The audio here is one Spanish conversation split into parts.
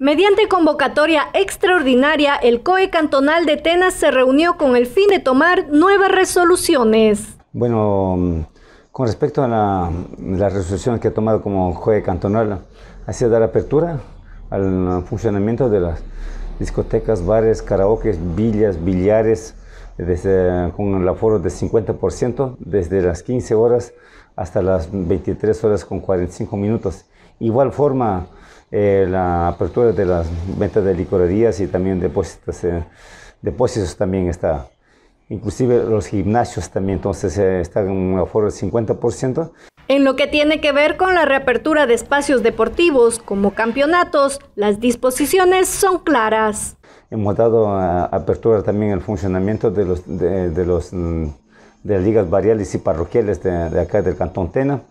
Mediante convocatoria extraordinaria, el COE cantonal de Tenas se reunió con el fin de tomar nuevas resoluciones. Bueno, con respecto a la, resolución que ha tomado como COE cantonal, ha sido dar apertura al funcionamiento de las discotecas, bares, karaoke, villas, billares, desde, con el aforo de 50%, desde las 15 horas hasta las 23 horas con 45 minutos. Igual forma, eh, la apertura de las ventas de licorerías y también depósitos, eh, depósitos también está. Inclusive los gimnasios también, entonces eh, está en un aforo del 50%. En lo que tiene que ver con la reapertura de espacios deportivos como campeonatos, las disposiciones son claras. Hemos dado apertura también al funcionamiento de los, de, los mm, de las ligas variales y parroquiales de, acá del Cantón Tena,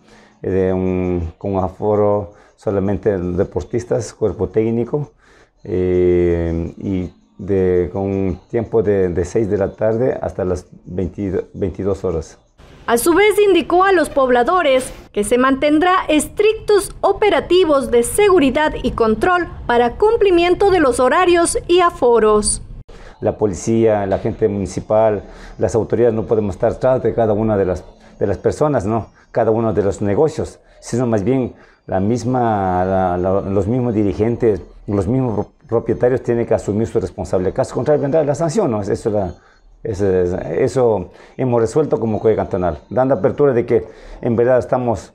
de un, con un aforo solamente deportistas, cuerpo técnico, eh, y de, con un tiempo de, de 6 de la tarde hasta las 22 horas. A su vez indicó a los pobladores que se mantendrá estrictos operativos de seguridad y control para cumplimiento de los horarios y aforos. La policía, la gente municipal, las autoridades no podemos estar atrás de cada una de las, de las personas, ¿no? cada uno de los negocios, sino más bien la misma, los mismos dirigentes, los mismos propietarios tienen que asumir su responsabilidad. Caso contrario, vendrá la sanción, ¿no? Eso la, eso, hemos resuelto como Código Cantonal, dando apertura de que en verdad estamos,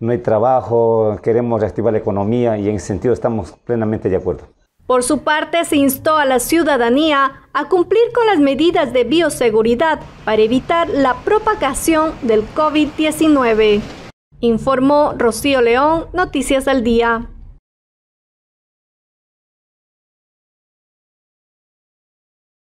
no hay trabajo, queremos reactivar la economía y en ese sentido estamos plenamente de acuerdo. Por su parte, se instó a la ciudadanía a cumplir con las medidas de bioseguridad para evitar la propagación del COVID-19. Informó Rocío León, Noticias al Día.